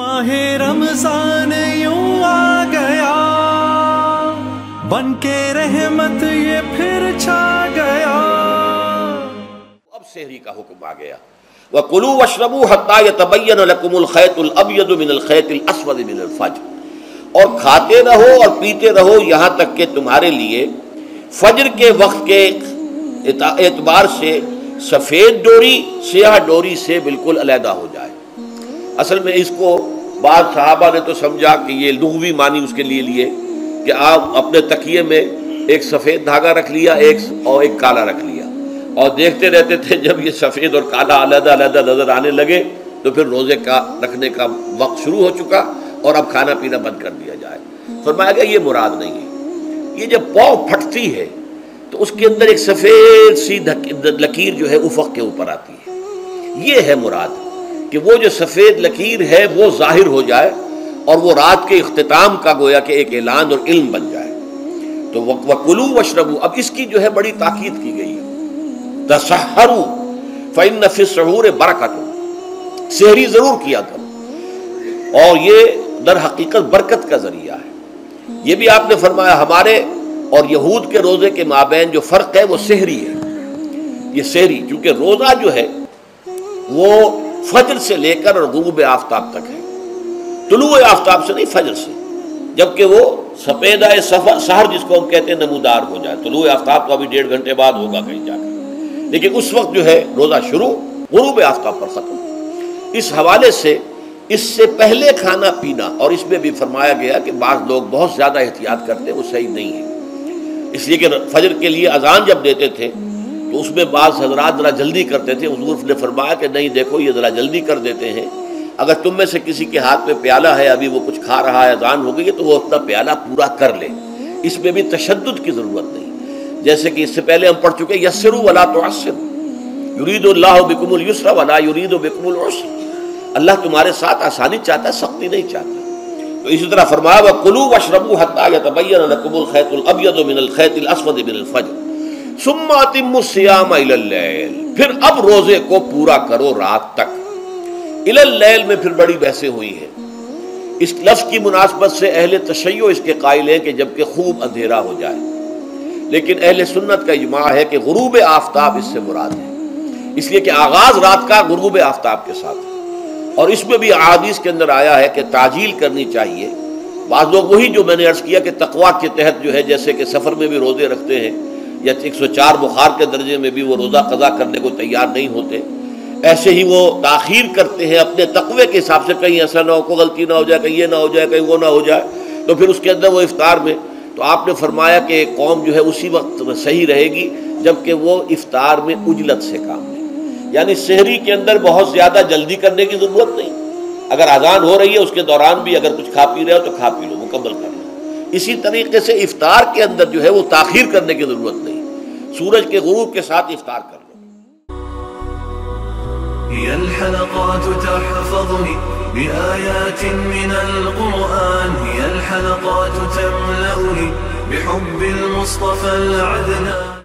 ماہ رمضان یوں آ گیا۔ بن کے رحمت یہ پھر چھا گیا۔ اب سحری کا حکم آ گیا۔ وہ کلو وشربو حتٰ تبین القم الخیت الابید من الخیت الاسود من الفجر۔ اور کھاتے رہو اور پیتے رہو یہاں تک کہ تمہارے لیے فجر کے وقت کے اعتبار سے سفید ڈوری، سیاہ ڈوری سے بالکل علیحدہ ہو جائے۔ اصل میں اس کو بعض صحابہ نے تو سمجھا کہ یہ لغوی معنی اس کے لیے لیے کہ آپ اپنے تکیے میں ایک سفید دھاگا رکھ لیا، ایک اور ایک کالا رکھ لیا۔ اور دیکھتے رہتے تھے جب یہ سفید اور کالا علیحدہ علیحدہ نظر آنے لگے تو پھر روزے کا رکھنے کا وقت شروع ہو چکا اور اب کھانا پینا بند کر دیا جائے۔ فرمایا گیا، یہ مراد نہیں ہے۔ یہ جب پاؤ پھٹتی ہے تو اس کے اندر ایک سفید سی لکیر جو ہے افق کے اوپر آتی ہے۔ یہ ہے مراد۔ کہ وہ جو سفید لکیر ہے وہ ظاہر ہو جائے اور وہ رات کے اختتام کا گویا کہ ایک اعلان اور علم بن جائے۔ تو وہ کلو وشربو اب اس کی جو ہے بڑی تاکید کی گئی ہے۔ تصہرو فن نفس برکت سحری ضرور کیا کرو۔ اور یہ در حقیقت برکت کا ذریعہ ہے۔ یہ بھی آپ نے فرمایا ہمارے اور یہود کے روزے کے مابین جو فرق ہے وہ سحری ہے۔ یہ سحری کیونکہ روزہ جو ہے وہ فجر سے لے کر اور غروب آفتاب تک ہے۔ طلوع آفتاب سے نہیں، فجر سے۔ جبکہ وہ سفید سہر جس کو ہم کہتے ہیں، نمودار ہو جائے۔ طلوع آفتاب تو ابھی ڈیڑھ گھنٹے بعد ہوگا کہیں جا کر۔ لیکن اس وقت جو ہے، روزہ شروع، غروب آفتاب پر ختم۔ اس حوالے سے، اس سے پہلے کھانا پینا، اور اس میں بھی فرمایا گیا کہ بعض لوگ بہت زیادہ احتیاط کرتے وہ صحیح نہیں ہے۔ اس لیے کہ فجر کے لیے اذان جب دیتے تھے تو اس میں بعض حضرات ذرا جلدی کرتے تھے، حضور نے فرمایا کہ نہیں دیکھو، یہ ذرا جلدی کر دیتے ہیں۔ اگر تم میں سے کسی کے ہاتھ میں پیالہ ہے، ابھی وہ کچھ کھا رہا ہے، اذان ہو گئی ہے، تو وہ اپنا پیالہ پورا کر لے۔ اس میں بھی تشدد کی ضرورت نہیں۔ جیسے کہ اس سے پہلے ہم پڑھ چکے یسر ولا تو یرید اللہ بکم السر ولا یرید و بکم العسر۔ اللہ تمہارے ساتھ آسانی چاہتا ہے، سختی نہیں چاہتا۔ تو اسی طرح فرمایا وہ کلو وشربو حتیٰ یتبین لکم الخیط الابید من الخیط الاسود من الفجر۔ ثم اتم الصیام الى اللیل۔ پھر اب روزے کو پورا کرو رات تک۔ الى اللیل میں پھر بڑی بحثیں ہوئی ہیں۔ اس لفظ کی مناسبت سے اہل تشیع اس کے قائل ہیں کہ جبکہ خوب اندھیرا ہو جائے۔ لیکن اہل سنت کا اجماع ہے کہ غروب آفتاب اس سے مراد ہے۔ اس لیے کہ آغاز رات کا غروب آفتاب کے ساتھ۔ اور اس میں بھی احادیث کے اندر آیا ہے کہ تعجیل کرنی چاہیے۔ بعض لوگ وہی جو میں نے عرض کیا کہ تقوا کے تحت جو ہے، جیسے کہ سفر میں بھی روزے رکھتے ہیں۔ یا ایک سو چار بخار کے درجے میں بھی وہ روزہ قضا کرنے کو تیار نہیں ہوتے۔ ایسے ہی وہ تاخیر کرتے ہیں اپنے تقوی کے حساب سے، کہیں ایسا نہ ہو، کوئی غلطی نہ ہو جائے، کہیں یہ نہ ہو جائے، کہیں وہ نہ ہو جائے۔ تو پھر اس کے اندر وہ افطار میں، تو آپ نے فرمایا کہ قوم جو ہے اسی وقت صحیح رہے گی جبکہ وہ افطار میں اجلت سے کام لے۔ یعنی شہری کے اندر بہت زیادہ جلدی کرنے کی ضرورت نہیں۔ اگر آزان ہو رہی ہے، اس کے دوران بھی اگر کچھ کھا پی رہے ہو تو کھا پی لو، مکمل کر لو۔ اسی طریقے سے افطار کے اندر جو ہے وہ تاخیر کرنے کی ضرورت نہیں۔ سورج کے غروب کے ساتھ افطار کر لو۔ هي الحلقات تحفظني بآيات من القرآن هي الحلقات تملأني بحب المصطفى العدنان.